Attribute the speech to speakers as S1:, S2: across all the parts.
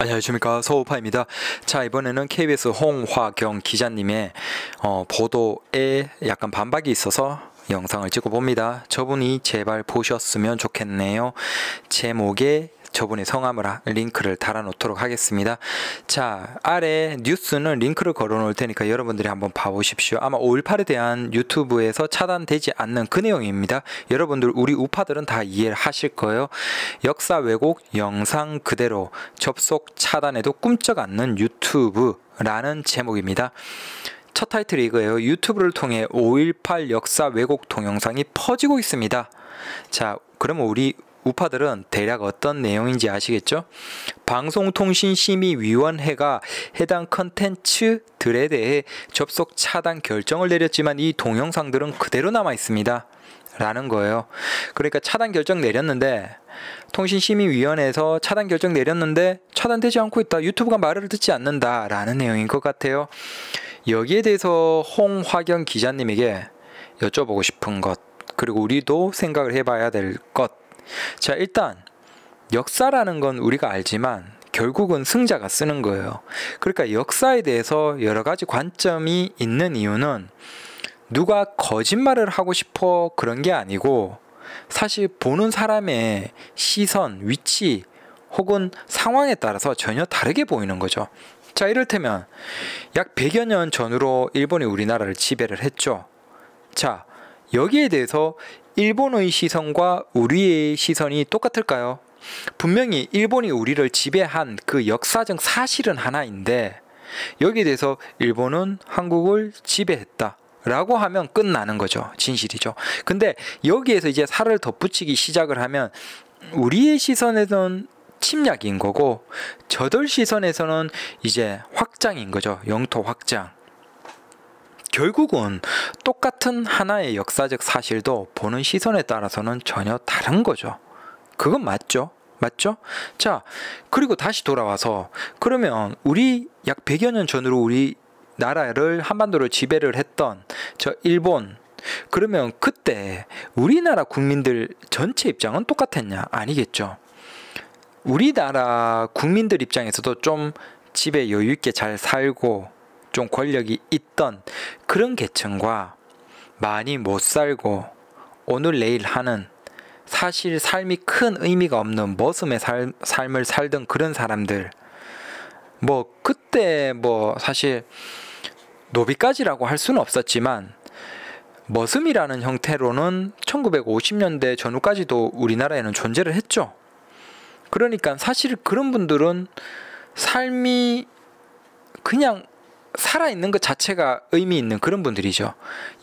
S1: 안녕하십니까 서우파입니다. 자 이번에는 KBS 홍화경 기자님의 어, 보도에 약간 반박이 있어서 영상을 찍어 봅니다. 저분이 제발 보셨으면 좋겠네요. 제목에 저분의 성함을 링크를 달아 놓도록 하겠습니다. 자, 아래 뉴스는 링크를 걸어 놓을 테니까 여러분들이 한번 봐 보십시오. 아마 5.18에 대한 유튜브에서 차단되지 않는 그 내용입니다. 여러분들 우리 우파들은 다 이해를 하실 거예요. 역사 왜곡 영상 그대로 접속 차단에도 꿈쩍 않는 유튜브라는 제목입니다. 첫 타이틀이 이거예요. 유튜브를 통해 5.18 역사 왜곡 동영상이 퍼지고 있습니다. 자, 그러면 우리 우파들은 대략 어떤 내용인지 아시겠죠? 방송통신심의위원회가 해당 컨텐츠들에 대해 접속 차단 결정을 내렸지만 이 동영상들은 그대로 남아 있습니다. 라는 거예요. 그러니까 차단 결정 내렸는데 통신심의위원회에서 차단 결정 내렸는데 차단되지 않고 있다. 유튜브가 말을 듣지 않는다 라는 내용인 것 같아요. 여기에 대해서 홍화경 기자님에게 여쭤보고 싶은 것 그리고 우리도 생각을 해봐야 될 것. 자 일단 역사라는 건 우리가 알지만 결국은 승자가 쓰는 거예요. 그러니까 역사에 대해서 여러 가지 관점이 있는 이유는 누가 거짓말을 하고 싶어 그런 게 아니고 사실 보는 사람의 시선, 위치 혹은 상황에 따라서 전혀 다르게 보이는 거죠. 자, 이를테면 약 100여 년 전으로 일본이 우리나라를 지배를 했죠. 자, 여기에 대해서 일본의 시선과 우리의 시선이 똑같을까요? 분명히 일본이 우리를 지배한 그 역사적 사실은 하나인데 여기에 대해서 일본은 한국을 지배했다. 라고 하면 끝나는 거죠. 진실이죠. 근데 여기에서 이제 살을 덧붙이기 시작을 하면 우리의 시선에서는 침략인 거고 저들 시선에서는 이제 확장인 거죠. 영토 확장. 결국은 똑같은 하나의 역사적 사실도 보는 시선에 따라서는 전혀 다른 거죠. 그건 맞죠? 맞죠? 자, 그리고 다시 돌아와서 그러면 우리 약 100여 년 전으로 우리 나라를 한반도를 지배를 했던 저 일본 그러면 그때 우리나라 국민들 전체 입장은 똑같았냐? 아니겠죠. 우리나라 국민들 입장에서도 좀 집에 여유 있게 잘 살고 좀 권력이 있던 그런 계층과 많이 못 살고 오늘 내일 하는 사실 삶이 큰 의미가 없는 머슴의 삶, 삶을 살던 그런 사람들 뭐 그때 뭐 사실 노비까지라고 할 수는 없었지만 머슴이라는 형태로는 1950년대 전후까지도 우리나라에는 존재를 했죠. 그러니까 사실 그런 분들은 삶이 그냥 살아있는 것 자체가 의미 있는 그런 분들이죠.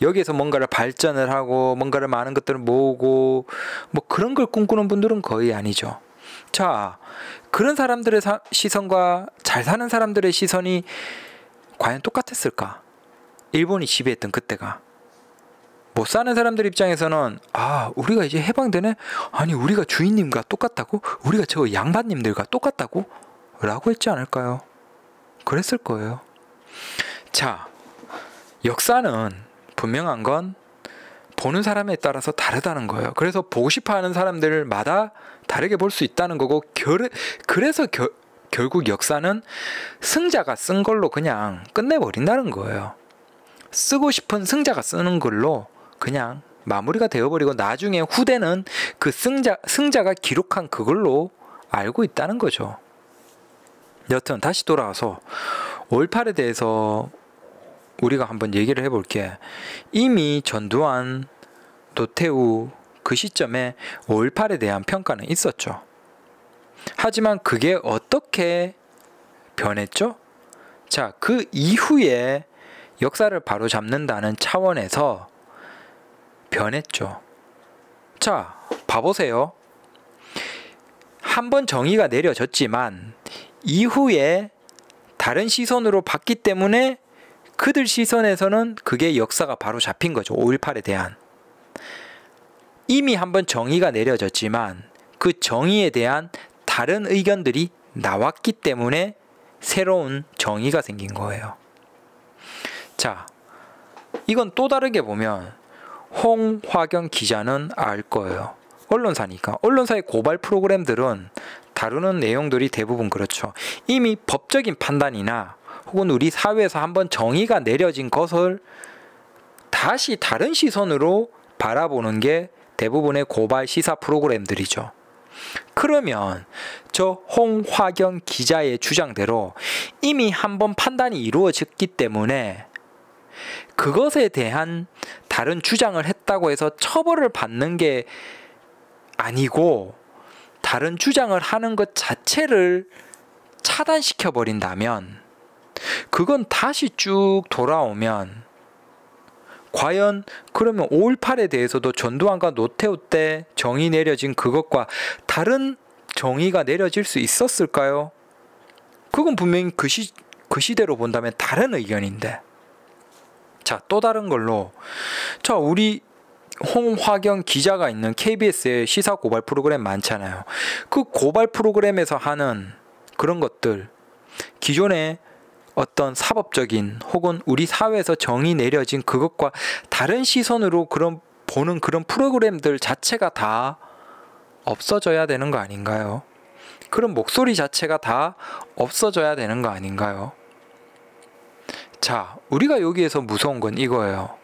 S1: 여기에서 뭔가를 발전을 하고 뭔가를 많은 것들을 모으고 뭐 그런 걸 꿈꾸는 분들은 거의 아니죠. 자, 그런 사람들의 사, 시선과 잘 사는 사람들의 시선이 과연 똑같았을까? 일본이 지배했던 그때가. 못 사는 사람들 입장에서는 아 우리가 이제 해방되네 아니 우리가 주인님과 똑같다고 우리가 저 양반님들과 똑같다고 라고 했지 않을까요 그랬을 거예요 자 역사는 분명한 건 보는 사람에 따라서 다르다는 거예요 그래서 보고 싶어 하는 사람들마다 다르게 볼 수 있다는 거고 결, 그래서 겨, 결국 역사는 승자가 쓴 걸로 그냥 끝내버린다는 거예요. 쓰고 싶은 승자가 쓰는 걸로 그냥 마무리가 되어버리고 나중에 후대는 그 승자, 승자가 기록한 그걸로 알고 있다는 거죠. 여튼 다시 돌아와서 5.18에 대해서 우리가 한번 얘기를 해볼게. 이미 전두환, 노태우 그 시점에 5.18에 대한 평가는 있었죠. 하지만 그게 어떻게 변했죠? 자, 그 이후에 역사를 바로 잡는다는 차원에서 변했죠. 자, 봐보세요. 한 번 정의가 내려졌지만 이후에 다른 시선으로 봤기 때문에 그들 시선에서는 그게 역사가 바로 잡힌 거죠. 5.18에 대한. 이미 한번 정의가 내려졌지만 그 정의에 대한 다른 의견들이 나왔기 때문에 새로운 정의가 생긴 거예요. 자, 이건 또 다르게 보면 홍화경 기자는 알 거예요. 언론사니까. 언론사의 고발 프로그램들은 다루는 내용들이 대부분 그렇죠. 이미 법적인 판단이나 혹은 우리 사회에서 한번 정의가 내려진 것을 다시 다른 시선으로 바라보는 게 대부분의 고발 시사 프로그램들이죠. 그러면 저 홍화경 기자의 주장대로 이미 한번 판단이 이루어졌기 때문에 그것에 대한 다른 주장을 했다고 해서 처벌을 받는 게 아니고 다른 주장을 하는 것 자체를 차단시켜 버린다면 그건 다시 쭉 돌아오면 과연 그러면 5.18에 대해서도 전두환과 노태우 때 정의 내려진 그것과 다른 정의가 내려질 수 있었을까요? 그건 분명히 그, 시, 그 시대로 본다면 다른 의견인데. 자, 또 다른 걸로. 자, 우리 홍화경 기자가 있는 KBS의 시사 고발 프로그램 많잖아요. 그 고발 프로그램에서 하는 그런 것들. 기존에 어떤 사법적인 혹은 우리 사회에서 정의 내려진 그것과 다른 시선으로 그런 보는 그런 프로그램들 자체가 다 없어져야 되는 거 아닌가요? 그런 목소리 자체가 다 없어져야 되는 거 아닌가요? 자, 우리가 여기에서 무서운 건 이거예요.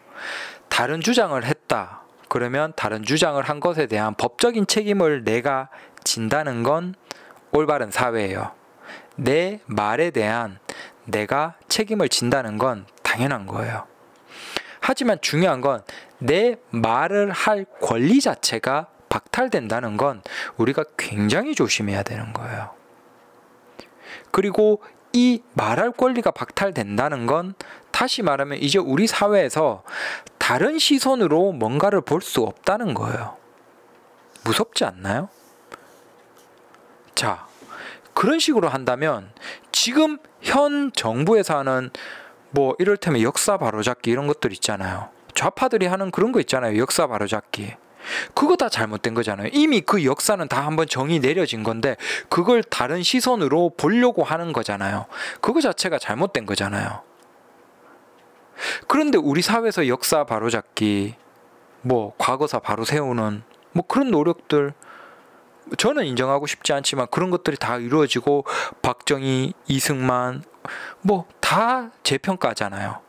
S1: 다른 주장을 했다. 그러면 다른 주장을 한 것에 대한 법적인 책임을 내가 진다는 건 올바른 사회예요. 내 말에 대한 내가 책임을 진다는 건 당연한 거예요. 하지만 중요한 건 내 말을 할 권리 자체가 박탈된다는 건 우리가 굉장히 조심해야 되는 거예요. 그리고 이 말할 권리가 박탈된다는 건 다시 말하면 이제 우리 사회에서 다른 시선으로 뭔가를 볼 수 없다는 거예요. 무섭지 않나요? 자, 그런 식으로 한다면 지금 현 정부에서 하는 뭐 이를테면 역사 바로잡기 이런 것들 있잖아요. 좌파들이 하는 그런 거 있잖아요. 역사 바로잡기. 그거 다 잘못된 거잖아요. 이미 그 역사는 다 한번 정의 내려진 건데 그걸 다른 시선으로 보려고 하는 거잖아요. 그거 자체가 잘못된 거잖아요. 그런데 우리 사회에서 역사 바로잡기, 뭐 과거사 바로 세우는 뭐 그런 노력들 저는 인정하고 싶지 않지만 그런 것들이 다 이루어지고 박정희, 이승만 뭐 다 재평가잖아요.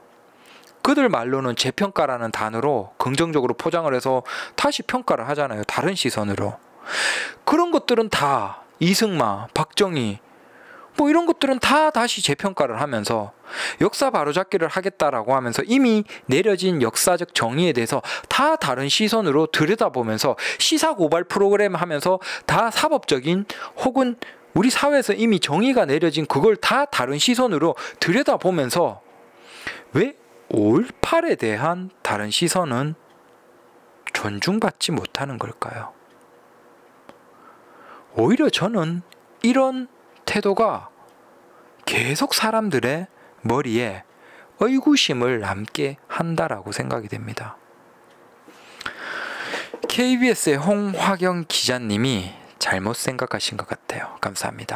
S1: 그들 말로는 재평가라는 단어로 긍정적으로 포장을 해서 다시 평가를 하잖아요. 다른 시선으로. 그런 것들은 다 이승만, 박정희 뭐 이런 것들은 다 다시 재평가를 하면서 역사 바로잡기를 하겠다라고 하면서 이미 내려진 역사적 정의에 대해서 다 다른 시선으로 들여다보면서 시사 고발 프로그램 하면서 다 사법적인 혹은 우리 사회에서 이미 정의가 내려진 그걸 다 다른 시선으로 들여다보면서 왜 5.18에 대한 다른 시선은 존중받지 못하는 걸까요? 오히려 저는 이런 태도가 계속 사람들의 머리에 의구심을 남게 한다라고 생각이 됩니다. KBS의 홍화경 기자님이 잘못 생각하신 것 같아요. 감사합니다.